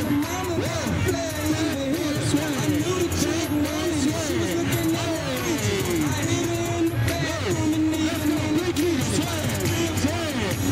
I'm a man.